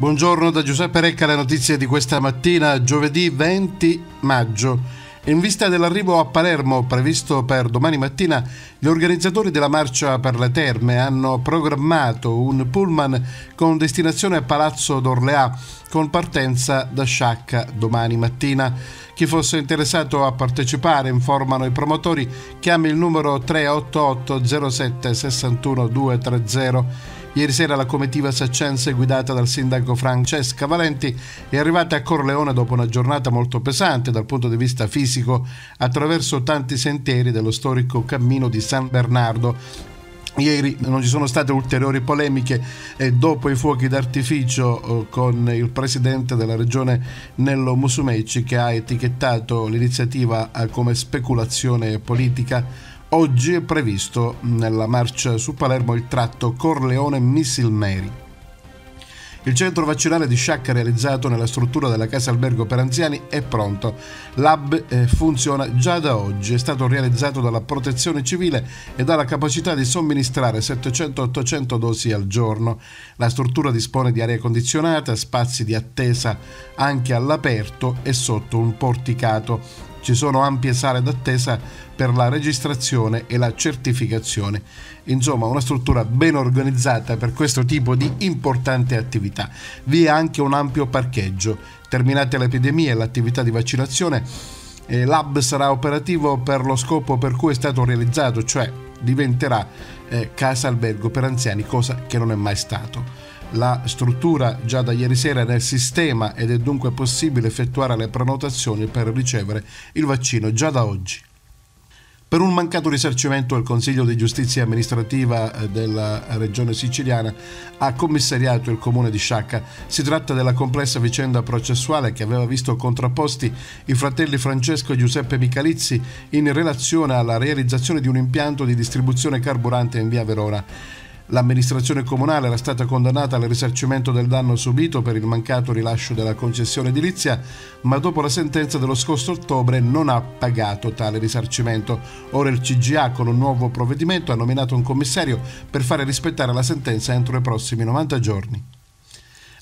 Buongiorno da Giuseppe Recca, le notizie di questa mattina, giovedì 20 maggio. In vista dell'arrivo a Palermo previsto per domani mattina, gli organizzatori della Marcia per le Terme hanno programmato un pullman con destinazione a Palazzo d'Orleà con partenza da Sciacca domani mattina. Chi fosse interessato a partecipare informano i promotori chiami il numero 388 07 61 230 Ieri sera la comitiva saccense guidata dal sindaco Francesca Valenti è arrivata a Corleone dopo una giornata molto pesante dal punto di vista fisico attraverso tanti sentieri dello storico cammino di San Bernardo Ieri non ci sono state ulteriori polemiche e dopo i fuochi d'artificio eh, con il presidente della regione Nello Musumeci che ha etichettato l'iniziativa eh, come speculazione politica Oggi è previsto nella marcia su Palermo il tratto Corleone-Missilmeri. Il centro vaccinale di Sciacca realizzato nella struttura della casa albergo per anziani è pronto. L'hub eh, funziona già da oggi, è stato realizzato dalla protezione civile ed ha la capacità di somministrare 700-800 dosi al giorno. La struttura dispone di aria condizionata, spazi di attesa anche all'aperto e sotto un porticato. Ci sono ampie sale d'attesa per la registrazione e la certificazione. Insomma, una struttura ben organizzata per questo tipo di importante attività. Vi è anche un ampio parcheggio. Terminate l'epidemia e l'attività di vaccinazione, eh, l'hub sarà operativo per lo scopo per cui è stato realizzato, cioè diventerà eh, casa albergo per anziani, cosa che non è mai stato la struttura già da ieri sera nel sistema ed è dunque possibile effettuare le prenotazioni per ricevere il vaccino già da oggi. Per un mancato risarcimento il Consiglio di Giustizia Amministrativa eh, della Regione Siciliana ha commissariato il comune di Sciacca. Si tratta della complessa vicenda processuale che aveva visto contrapposti i fratelli Francesco e Giuseppe Michalizzi in relazione alla realizzazione di un impianto di distribuzione carburante in via Verona. L'amministrazione comunale era stata condannata al risarcimento del danno subito per il mancato rilascio della concessione edilizia, ma dopo la sentenza dello scorso ottobre non ha pagato tale risarcimento. Ora il CGA con un nuovo provvedimento ha nominato un commissario per fare rispettare la sentenza entro i prossimi 90 giorni.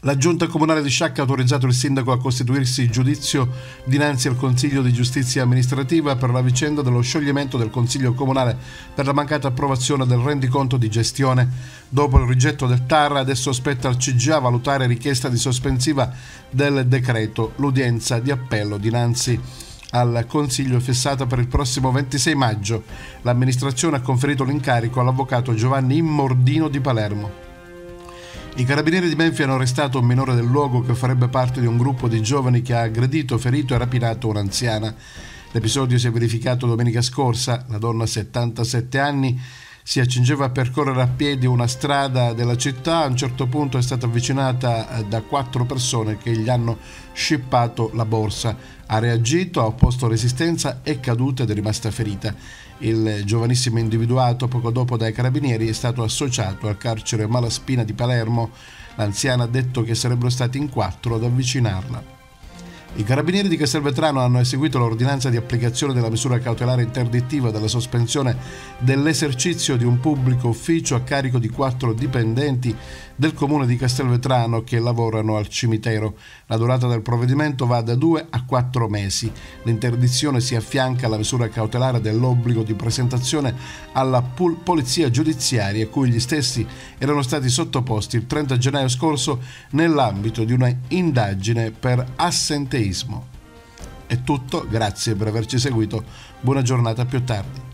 La giunta comunale di Sciacca ha autorizzato il sindaco a costituirsi in giudizio dinanzi al Consiglio di giustizia amministrativa per la vicenda dello scioglimento del Consiglio comunale per la mancata approvazione del rendiconto di gestione. Dopo il rigetto del TAR, adesso spetta al CGA valutare richiesta di sospensiva del decreto. L'udienza di appello dinanzi al Consiglio è fissata per il prossimo 26 maggio. L'amministrazione ha conferito l'incarico all'avvocato Giovanni Immordino di Palermo. I carabinieri di Menfi hanno arrestato un minore del luogo che farebbe parte di un gruppo di giovani che ha aggredito, ferito e rapinato un'anziana. L'episodio si è verificato domenica scorsa. La donna, 77 anni, si accingeva a percorrere a piedi una strada della città. A un certo punto è stata avvicinata eh, da quattro persone che gli hanno scippato la borsa. Ha reagito, ha opposto resistenza, è caduta ed è rimasta ferita. Il giovanissimo individuato poco dopo dai carabinieri è stato associato al carcere Malaspina di Palermo. L'anziana ha detto che sarebbero stati in quattro ad avvicinarla. I carabinieri di Castelvetrano hanno eseguito l'ordinanza di applicazione della misura cautelare interdittiva della sospensione dell'esercizio di un pubblico ufficio a carico di quattro dipendenti del comune di Castelvetrano che lavorano al cimitero. La durata del provvedimento va da due a quattro mesi. L'interdizione si affianca alla misura cautelare dell'obbligo di presentazione alla polizia giudiziaria cui gli stessi erano stati sottoposti il 30 gennaio scorso nell'ambito di una indagine per assenteismo. È tutto, grazie per averci seguito, buona giornata più tardi.